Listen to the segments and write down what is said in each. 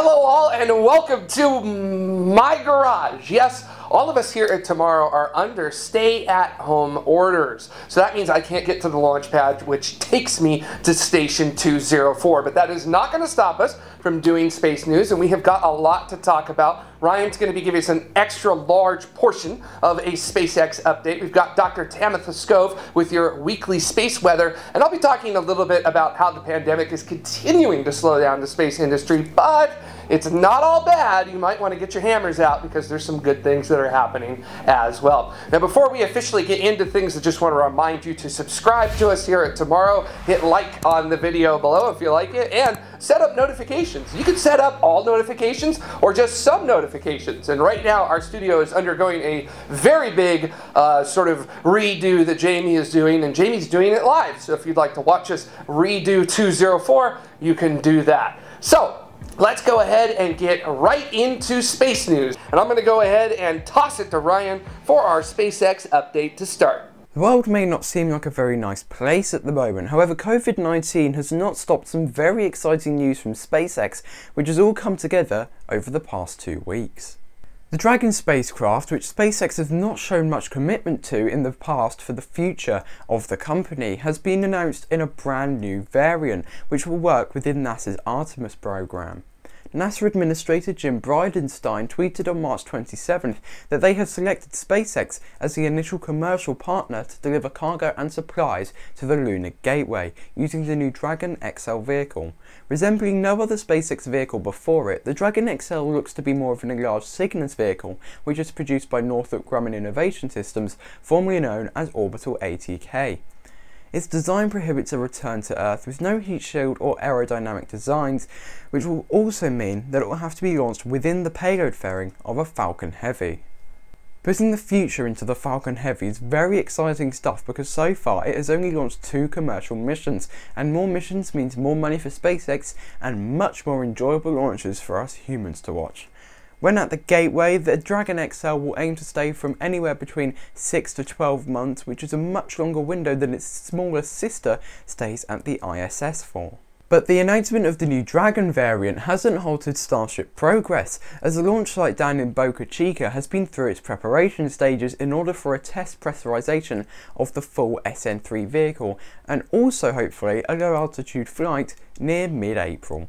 Hello all and welcome to my garage. Yes, all of us here at Tomorrow are under stay at home orders. So that means I can't get to the launch pad, which takes me to station 204. But that is not going to stop us from doing space news, and we have got a lot to talk about. Ryan's going to be giving us an extra large portion of a SpaceX update. We've got Dr. Tamitha Skov with your weekly space weather, and I'll be talking a little bit about how the pandemic is continuing to slow down the space industry, but it's not all bad. You might want to get your hammers out because there's some good things that are happening as well. Now, before we officially get into things, I just want to remind you to subscribe to us here at Tomorrow. Hit like on the video below if you like it, and set up notifications. You can set up all notifications or just some notifications. And right now, our studio is undergoing a very big uh, sort of redo that Jamie is doing, and Jamie's doing it live. So if you'd like to watch us redo 204, you can do that. So, let's go ahead and get right into space news. And I'm going to go ahead and toss it to Ryan for our SpaceX update to start. The world may not seem like a very nice place at the moment, however COVID-19 has not stopped some very exciting news from SpaceX which has all come together over the past two weeks. The Dragon spacecraft, which SpaceX has not shown much commitment to in the past for the future of the company, has been announced in a brand new variant which will work within NASA's Artemis program. NASA Administrator Jim Bridenstine tweeted on March 27th that they had selected SpaceX as the initial commercial partner to deliver cargo and supplies to the Lunar Gateway using the new Dragon XL vehicle. Resembling no other SpaceX vehicle before it, the Dragon XL looks to be more of an enlarged Cygnus vehicle, which is produced by Northrop Grumman Innovation Systems, formerly known as Orbital ATK. Its design prohibits a return to Earth with no heat shield or aerodynamic designs, which will also mean that it will have to be launched within the payload fairing of a Falcon Heavy. Putting the future into the Falcon Heavy is very exciting stuff because so far it has only launched two commercial missions, and more missions means more money for SpaceX and much more enjoyable launches for us humans to watch. When at the gateway, the Dragon XL will aim to stay from anywhere between 6 to 12 months, which is a much longer window than its smaller sister stays at the ISS for. But the announcement of the new Dragon variant hasn't halted Starship progress, as the launch site down in Boca Chica has been through its preparation stages in order for a test pressurization of the full SN3 vehicle, and also hopefully a low altitude flight near mid-April.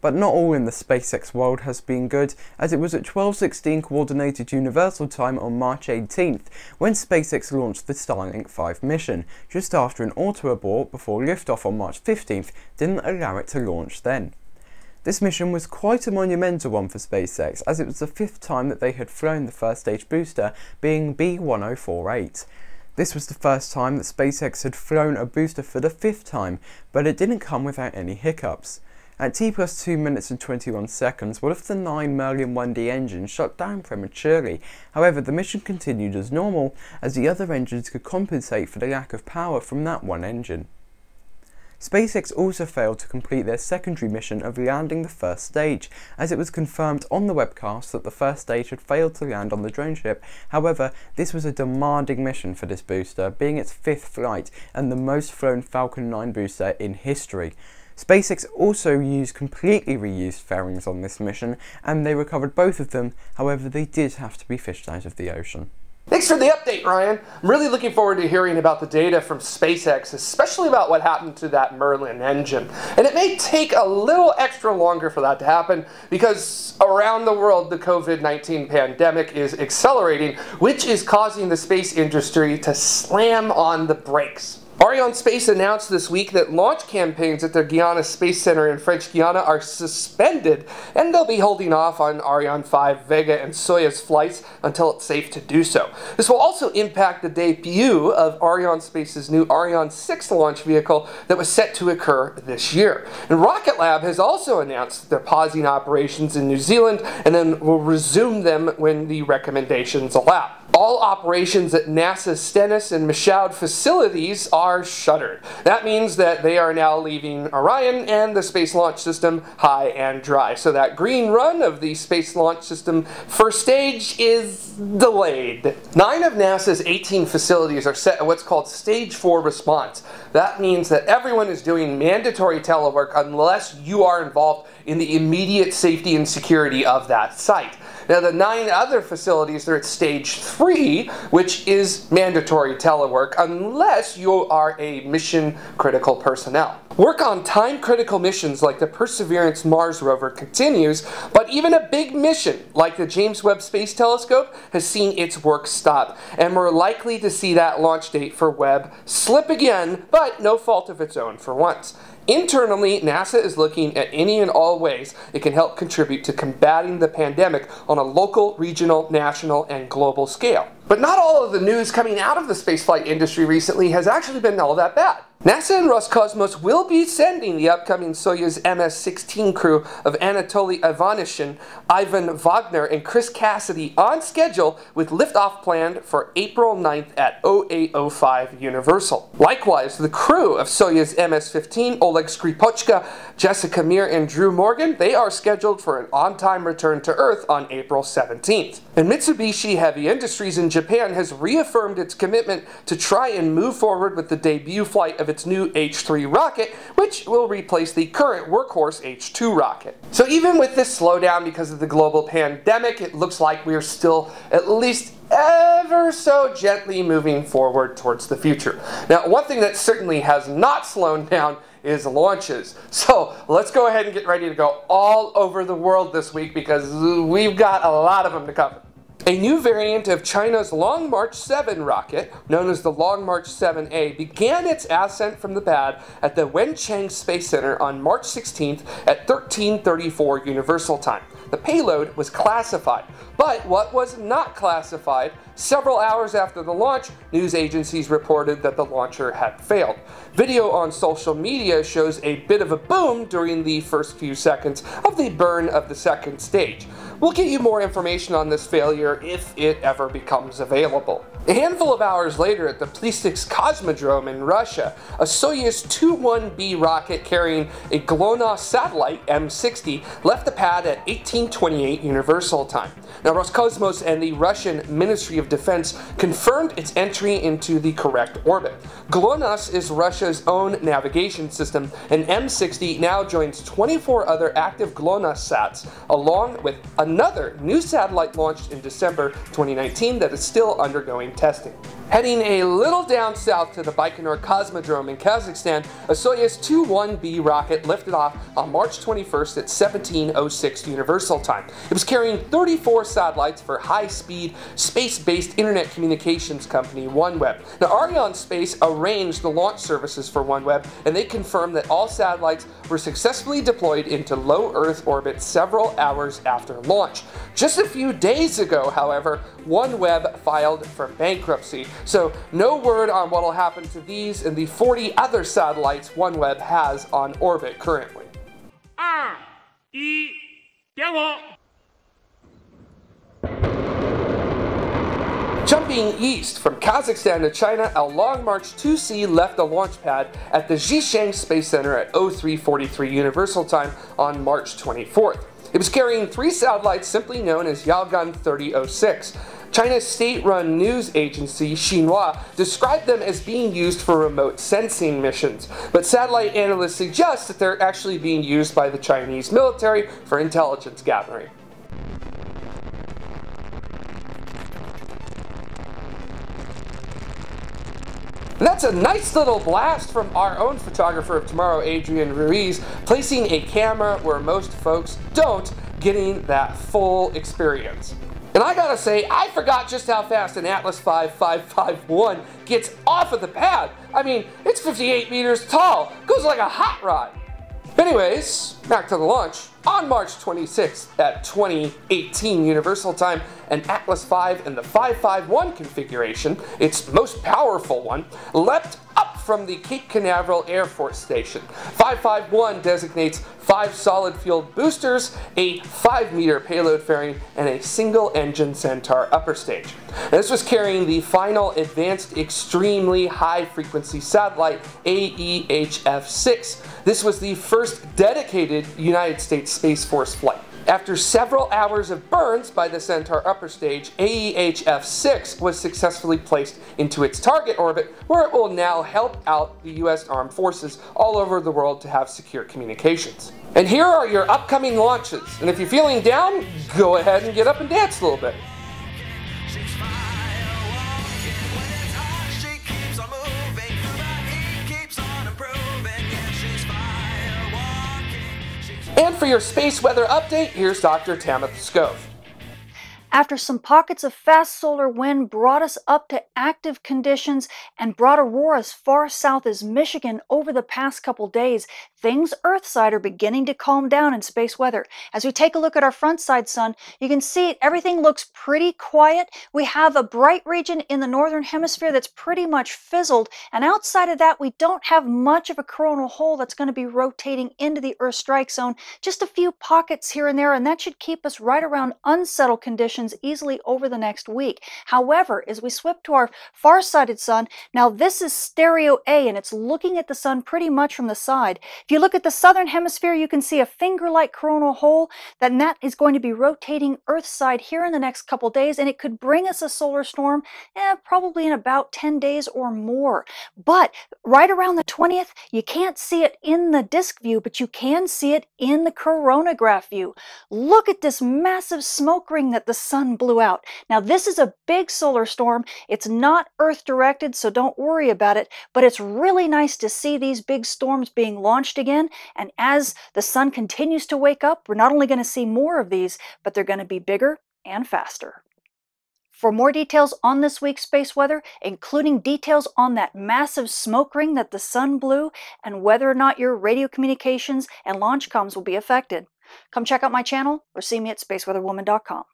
But not all in the SpaceX world has been good, as it was at 12.16 Coordinated Universal Time on March 18th when SpaceX launched the Starlink 5 mission, just after an auto abort before liftoff on March 15th didn't allow it to launch then. This mission was quite a monumental one for SpaceX, as it was the fifth time that they had flown the first stage booster, being B1048. This was the first time that SpaceX had flown a booster for the fifth time, but it didn't come without any hiccups. At T plus 2 minutes and 21 seconds, one of the 9 Merlin 1D engines shut down prematurely. However, the mission continued as normal, as the other engines could compensate for the lack of power from that one engine. SpaceX also failed to complete their secondary mission of landing the first stage, as it was confirmed on the webcast that the first stage had failed to land on the drone ship. However, this was a demanding mission for this booster, being its fifth flight and the most flown Falcon 9 booster in history. SpaceX also used completely reused fairings on this mission, and they recovered both of them, however they did have to be fished out of the ocean. Thanks for the update, Ryan. I'm really looking forward to hearing about the data from SpaceX, especially about what happened to that Merlin engine. And it may take a little extra longer for that to happen because around the world the COVID-19 pandemic is accelerating, which is causing the space industry to slam on the brakes. Arianespace announced this week that launch campaigns at their Guiana Space Center in French Guiana are suspended, and they'll be holding off on Ariane 5, Vega, and Soyuz flights until it's safe to do so. This will also impact the debut of Arianespace's new Ariane 6 launch vehicle that was set to occur this year. And Rocket Lab has also announced that they're pausing operations in New Zealand and then will resume them when the recommendations allow. All operations at NASA's Stennis and Michoud facilities are shuttered. That means that they are now leaving Orion and the Space Launch System high and dry. So that green run of the Space Launch System first stage is delayed. Nine of NASA's 18 facilities are set at what's called Stage 4 response. That means that everyone is doing mandatory telework unless you are involved in the immediate safety and security of that site. Now, the nine other facilities are at stage three, which is mandatory telework unless you are a mission critical personnel. Work on time critical missions like the Perseverance Mars rover continues, but even a big mission like the James Webb Space Telescope has seen its work stop, and we're likely to see that launch date for Webb slip again, but no fault of its own for once. Internally, NASA is looking at any and all ways it can help contribute to combating the pandemic on a local, regional, national, and global scale. But not all of the news coming out of the spaceflight industry recently has actually been all that bad. NASA and Roscosmos will be sending the upcoming Soyuz MS-16 crew of Anatoly Ivanishin, Ivan Vagner, and Chris Cassidy on schedule with liftoff planned for April 9th at 0805 Universal. Likewise, the crew of Soyuz MS-15, Oleg Skripochka, Jessica Meir, and Drew Morgan, they are scheduled for an on-time return to Earth on April 17th. And Mitsubishi Heavy Industries in Japan has reaffirmed its commitment to try and move forward with the debut flight of of its new H3 rocket, which will replace the current workhorse H2 rocket. So even with this slowdown because of the global pandemic, it looks like we're still at least ever so gently moving forward towards the future. Now, one thing that certainly has not slowed down is launches. So let's go ahead and get ready to go all over the world this week because we've got a lot of them to cover. A new variant of China's Long March 7 rocket, known as the Long March 7A, began its ascent from the pad at the Wenchang Space Center on March 16th at 1334 Universal Time. The payload was classified, but what was not classified, several hours after the launch, news agencies reported that the launcher had failed. Video on social media shows a bit of a boom during the first few seconds of the burn of the second stage. We'll get you more information on this failure if it ever becomes available. A handful of hours later at the Plesetsk Cosmodrome in Russia, a Soyuz 21B rocket carrying a GLONASS satellite, M60, left the pad at 1828 Universal Time. Now Roscosmos and the Russian Ministry of Defense confirmed its entry into the correct orbit. GLONASS is Russia's own navigation system, and M60 now joins 24 other active GLONASS sats, along with another new satellite launched in December 2019 that is still undergoing testing. Heading a little down south to the Baikonur Cosmodrome in Kazakhstan, a Soyuz 21B rocket lifted off on March 21st at 1706 Universal Time. It was carrying 34 satellites for high-speed, space-based internet communications company OneWeb. Now, Arianespace arranged the launch services for OneWeb, and they confirmed that all satellites were successfully deployed into low Earth orbit several hours after launch. Just a few days ago, however, OneWeb filed for bankruptcy. So no word on what will happen to these and the 40 other satellites OneWeb has on orbit currently. Jumping east from Kazakhstan to China, a Long March 2C left the launch pad at the Xichang Space Center at 0343 Universal Time on March 24th. It was carrying three satellites simply known as Yaogan 3006. China's state-run news agency, Xinhua, described them as being used for remote sensing missions, but satellite analysts suggest that they're actually being used by the Chinese military for intelligence gathering. that's a nice little blast from our own photographer of tomorrow, Adrian Ruiz, placing a camera where most folks don't, getting that full experience. And I gotta say, I forgot just how fast an Atlas V 551 gets off of the pad. I mean, it's 58 meters tall, goes like a hot rod. Anyways, back to the launch. On March 26th at 2018 Universal Time, an Atlas V in the 551 configuration, its most powerful one, leapt from the Cape Canaveral Air Force Station. 551 designates five solid fuel boosters, a 5 meter payload fairing, and a single engine Centaur upper stage. this was carrying the final advanced extremely high frequency satellite AEHF 6. This was the first dedicated United States Space Force flight. After several hours of burns by the Centaur upper stage, AEHF 6 was successfully placed into its target orbit, where it will now help out the U.S. Armed Forces all over the world to have secure communications. And here are your upcoming launches. And if you're feeling down, go ahead and get up and dance a little bit. For your space weather update, here's Dr. Tamitha Skov. After some pockets of fast solar wind brought us up to active conditions and brought auroras far south as Michigan over the past couple days, things Earthside are beginning to calm down in space weather. As we take a look at our front side sun, you can see everything looks pretty quiet. We have a bright region in the northern hemisphere that's pretty much fizzled, and outside of that, we don't have much of a coronal hole that's going to be rotating into the Earth strike zone. Just a few pockets here and there, and that should keep us right around unsettled conditions easily over the next week. However, as we swip to our far-sighted sun, now this is stereo A and it's looking at the sun pretty much from the side. If you look at the southern hemisphere, you can see a finger-like coronal hole, then that is going to be rotating Earth side here in the next couple days, and it could bring us a solar storm eh, probably in about 10 days or more. But right around the 20th, you can't see it in the disk view, but you can see it in the coronagraph view. Look at this massive smoke ring that the sun blew out. Now, this is a big solar storm. It's not Earth directed, so don't worry about it, but it's really nice to see these big storms being launched again. And as the sun continues to wake up, we're not only going to see more of these, but they're going to be bigger and faster. For more details on this week's space weather, including details on that massive smoke ring that the sun blew and whether or not your radio communications and launch comms will be affected, come check out my channel or see me at spaceweatherwoman.com.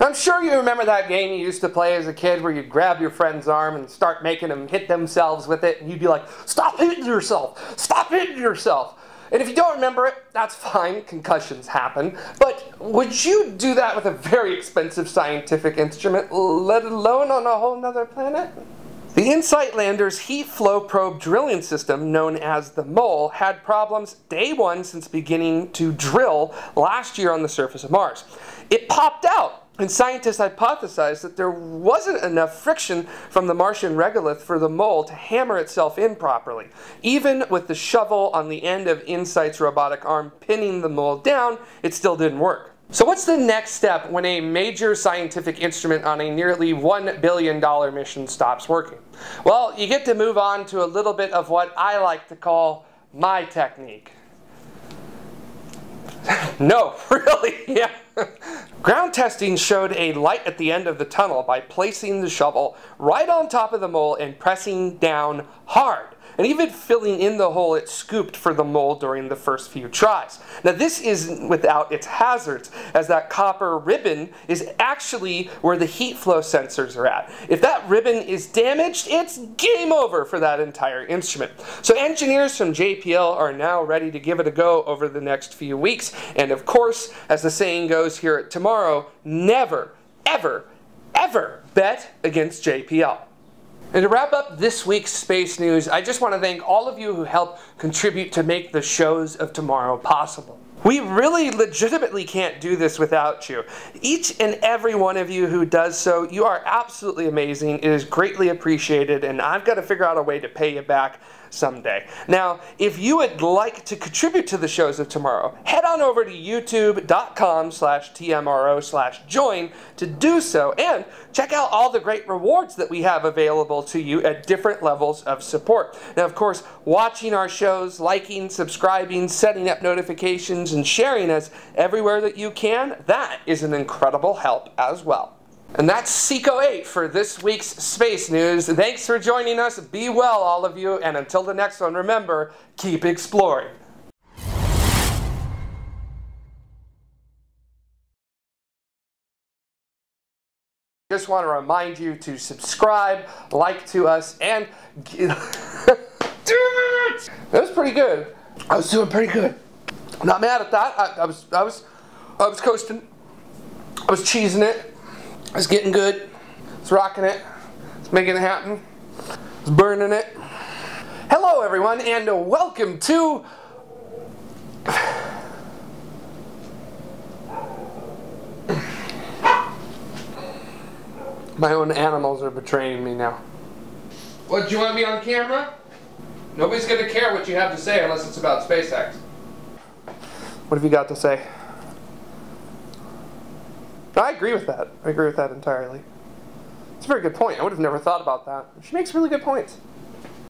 I'm sure you remember that game you used to play as a kid where you'd grab your friend's arm and start making them hit themselves with it, and you'd be like, Stop hitting yourself! Stop hitting yourself! And if you don't remember it, that's fine, concussions happen. But would you do that with a very expensive scientific instrument, let alone on a whole nother planet? The InSight lander's heat flow probe drilling system, known as the MOLE, had problems day one since beginning to drill last year on the surface of Mars. It popped out and scientists hypothesized that there wasn't enough friction from the Martian regolith for the mole to hammer itself in properly. Even with the shovel on the end of InSight's robotic arm pinning the mole down, it still didn't work. So what's the next step when a major scientific instrument on a nearly $1 billion mission stops working? Well, you get to move on to a little bit of what I like to call my technique. no, really, yeah. Ground testing showed a light at the end of the tunnel by placing the shovel right on top of the mole and pressing down hard and even filling in the hole it scooped for the mole during the first few tries. Now this isn't without its hazards, as that copper ribbon is actually where the heat flow sensors are at. If that ribbon is damaged, it's game over for that entire instrument. So engineers from JPL are now ready to give it a go over the next few weeks, and of course, as the saying goes here at Tomorrow, never, ever, ever bet against JPL. And to wrap up this week's space news, I just want to thank all of you who helped contribute to make the shows of tomorrow possible. We really legitimately can't do this without you. Each and every one of you who does so, you are absolutely amazing. It is greatly appreciated, and I've got to figure out a way to pay you back someday. Now, if you would like to contribute to the shows of tomorrow, head on over to youtube.com slash tmro slash join to do so, and check out all the great rewards that we have available to you at different levels of support. Now, of course, watching our shows, liking, subscribing, setting up notifications, and sharing us everywhere that you can, that is an incredible help as well. And that's Seco 8 for this week's Space News. Thanks for joining us. Be well, all of you. And until the next one, remember, keep exploring. Just want to remind you to subscribe, like to us, and. that was pretty good. I was doing pretty good. Not mad at that. I, I was, I was, I was coasting. I was cheesing it. It's getting good. It's rocking it. It's making it happen. It's burning it. Hello, everyone, and welcome to. My own animals are betraying me now. What, do you want me on camera? Nobody's gonna care what you have to say unless it's about SpaceX. What have you got to say? I agree with that. I agree with that entirely. It's a very good point. I would have never thought about that. She makes really good points.